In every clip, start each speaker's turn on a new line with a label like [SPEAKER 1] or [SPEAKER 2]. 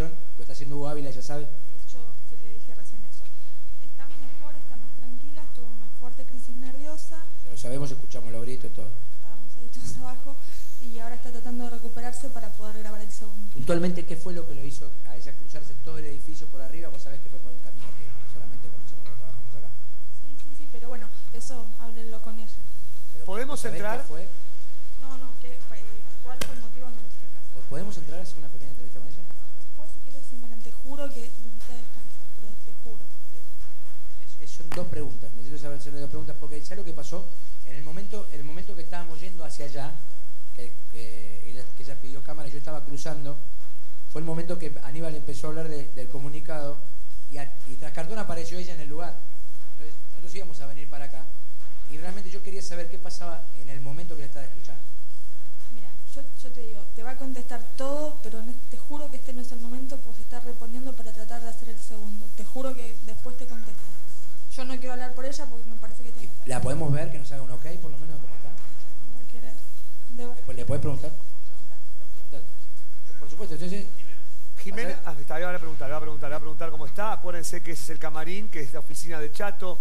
[SPEAKER 1] lo está haciendo Hugo Ávila, ya sabe.
[SPEAKER 2] Yo se le dije recién eso. Está mejor, está más tranquila, tuvo una fuerte crisis nerviosa,
[SPEAKER 1] Ya lo sabemos, escuchamos los gritos, todo.
[SPEAKER 2] estábamos ahí todos abajo y ahora está tratando de recuperarse para poder grabar el segundo.
[SPEAKER 1] Puntualmente, ¿qué fue lo que lo hizo a ella cruzarse todo el edificio por arriba? Vos sabés que fue por un camino que solamente conocemos los que trabajamos acá.
[SPEAKER 2] Sí, sí, sí, pero bueno, eso háblenlo con ella.
[SPEAKER 1] Pero,
[SPEAKER 3] ¿Podemos
[SPEAKER 1] ¿vos sabés
[SPEAKER 3] entrar?
[SPEAKER 1] qué fue?
[SPEAKER 2] No, no, ¿qué, ¿cuál fue el motivo? No lo sé.
[SPEAKER 1] ¿Podemos entrar a hacer una pequeña entrevista con ella?
[SPEAKER 2] Después, si quieres, Simón, te juro que necesita descansar, pero te juro.
[SPEAKER 1] Es- es- son dos preguntas, necesito saber dos preguntas, porque ¿sabes lo que pasó? En el momento, en el momento que estábamos yendo hacia allá, que, que ella, que pidió cámara y yo estaba cruzando, fue el momento que Aníbal empezó a hablar de- del comunicado y, a- tras cartón apareció ella en el lugar. Entonces, nosotros íbamos a venir para acá y realmente yo quería saber qué pasaba en el momento que la estaba escuchando.
[SPEAKER 2] Te digo, te va a contestar todo, pero no- te juro que este no es el momento porque se está reponiendo para tratar de hacer el segundo. Te juro que después te contesto. Yo no quiero hablar por ella porque me parece que tiene
[SPEAKER 1] ¿La podemos ver, que nos haga un ok por lo menos de cómo está?
[SPEAKER 2] no va a querer. Debo-
[SPEAKER 1] ¿Le, ¿le podés preguntar? Por supuesto, sí, sí.
[SPEAKER 3] Jimena, ah, está, va a preguntar, le va a preguntar, va a preguntar cómo está. Acuérdense que ese es el camarín, que es la oficina de Chato.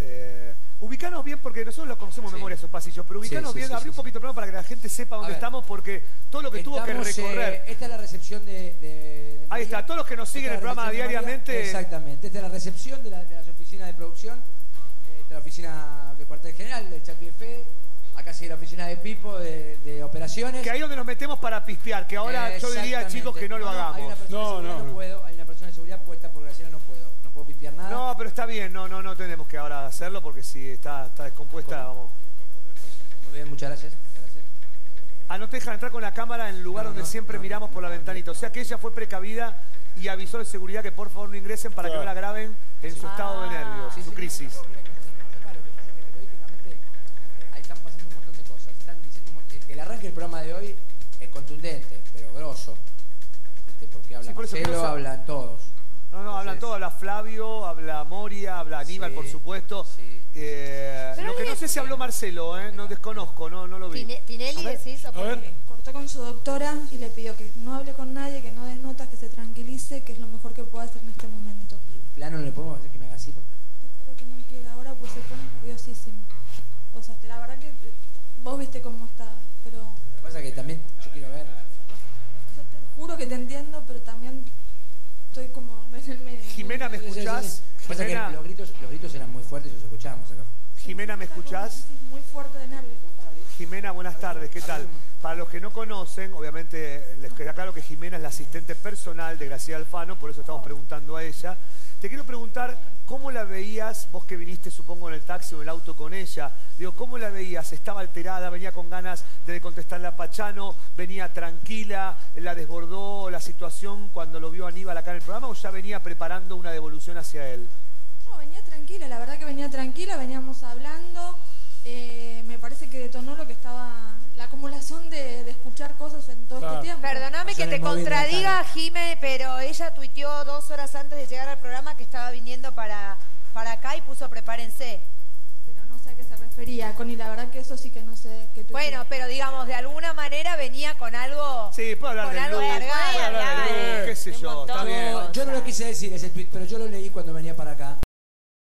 [SPEAKER 3] Eh, ubicanos bien, porque nosotros lo conocemos de
[SPEAKER 1] Sí.
[SPEAKER 3] memoria esos pasillos, pero ubicanos
[SPEAKER 1] Sí, sí,
[SPEAKER 3] bien,
[SPEAKER 1] sí,
[SPEAKER 3] abrí
[SPEAKER 1] sí,
[SPEAKER 3] un poquito el plano para que la gente sepa dónde estamos, porque todo lo que tuvo que
[SPEAKER 1] eh,
[SPEAKER 3] recorrer.
[SPEAKER 1] esta es la recepción de, de- de
[SPEAKER 3] Ahí está, todos los que nos siguen
[SPEAKER 1] es
[SPEAKER 3] el programa
[SPEAKER 1] de María.
[SPEAKER 3] diariamente.
[SPEAKER 1] Exactamente, esta es la recepción de, la- de las oficinas de producción, eh, esta es la oficina del cuartel general del Chapi F, acá sigue la oficina de Pipo de, de operaciones.
[SPEAKER 3] Que ahí donde nos metemos para pispear, que ahora yo diría, chicos, que no lo
[SPEAKER 1] Hay una
[SPEAKER 3] hagamos.
[SPEAKER 1] persona
[SPEAKER 4] No,
[SPEAKER 1] de seguridad,
[SPEAKER 4] no,
[SPEAKER 1] no,
[SPEAKER 4] no.
[SPEAKER 1] puedo, hay una persona de seguridad puesta por Graciela, no puedo, no puedo pispear nada.
[SPEAKER 3] No, pero está bien, no, no, no tenemos que ahora hacerlo, porque si está, está descompuesta, vamos.
[SPEAKER 1] Muy bien, muchas gracias.
[SPEAKER 3] Ah, no te dejan entrar con la cámara en el lugar
[SPEAKER 1] No,
[SPEAKER 3] donde
[SPEAKER 1] no,
[SPEAKER 3] siempre
[SPEAKER 1] no,
[SPEAKER 3] miramos
[SPEAKER 1] no,
[SPEAKER 3] por la
[SPEAKER 1] no.
[SPEAKER 3] ventanita. O sea que ella fue precavida y avisó de seguridad que por favor no ingresen para que no la graben en su estado de nervios,
[SPEAKER 1] Sí,
[SPEAKER 3] su
[SPEAKER 1] sí,
[SPEAKER 3] crisis.
[SPEAKER 1] ahí están pasando un montón de cosas. Están diciendo un mon- el- arranque del programa de hoy es contundente, pero grosso. Porque habla
[SPEAKER 3] Sí, por eso
[SPEAKER 1] Marcelo, hablan todos.
[SPEAKER 3] No, no, hablan
[SPEAKER 1] Entonces,
[SPEAKER 3] todos, habla Flavio, habla Moria, habla Aníbal,
[SPEAKER 1] Sí,
[SPEAKER 3] por supuesto.
[SPEAKER 1] sí.
[SPEAKER 3] Eh,
[SPEAKER 5] Pero
[SPEAKER 3] lo que no sé si habló Marcelo, ¿eh? no desconozco, no, no lo vi.
[SPEAKER 5] Tine- Tinelli decís,
[SPEAKER 4] a ver.
[SPEAKER 5] porque-
[SPEAKER 2] Cortó con su doctora y le pidió que no hable con nadie, que no des notas, que se tranquilice, que es lo mejor que puede hacer en este momento.
[SPEAKER 1] Plano no le podemos hacer que me haga así porque
[SPEAKER 2] Te juro que no quiere ahora pues se pone nerviosísimo. O sea, la verdad que eh, vos viste cómo está, pero
[SPEAKER 1] lo que pasa es que también yo quiero ver.
[SPEAKER 2] yo te juro que te entiendo, pero también estoy como en el medio.
[SPEAKER 3] Jimena, ¿me
[SPEAKER 1] Sí, sí, sí,
[SPEAKER 3] escuchás? Jimena,
[SPEAKER 1] los gritos, los gritos eran muy fuertes y los escuchábamos acá.
[SPEAKER 3] Jimena, ¿me escuchás?
[SPEAKER 2] Muy fuerte de nervios.
[SPEAKER 3] Jimena, buenas tardes, ¿qué tal? Para los que no conocen, obviamente les queda claro que Jimena es la asistente personal de Graciela Alfano, por eso estamos preguntando a ella. Te quiero preguntar, ¿cómo la veías, vos que viniste supongo en el taxi o en el auto con ella? Digo, ¿cómo la veías? ¿Estaba alterada? ¿Venía con ganas de contestarle a Pachano? ¿Venía tranquila? ¿La desbordó la situación cuando lo vio Aníbal acá en el programa o ya venía preparando una devolución hacia él?
[SPEAKER 2] No, venía tranquila, la verdad que venía tranquila, veníamos hablando. eh, me parece que detonó lo que estaba, la acumulación de, de escuchar cosas en todo
[SPEAKER 4] Claro.
[SPEAKER 2] este tiempo.
[SPEAKER 5] Perdóname que te contradiga. Jime, pero ella tuiteó dos horas antes de llegar al programa que estaba viniendo para, para acá y puso prepárense.
[SPEAKER 2] Pero no sé a qué se refería, Connie, la verdad que eso sí que no sé qué tuiteó.
[SPEAKER 5] Bueno, pero digamos, de alguna manera venía con algo...
[SPEAKER 3] Sí, puedo hablar
[SPEAKER 5] Con
[SPEAKER 3] del
[SPEAKER 5] algo cargado,
[SPEAKER 3] qué sé yo, está bien.
[SPEAKER 1] Yo no lo quise decir ese tweet, pero yo lo leí cuando venía para acá.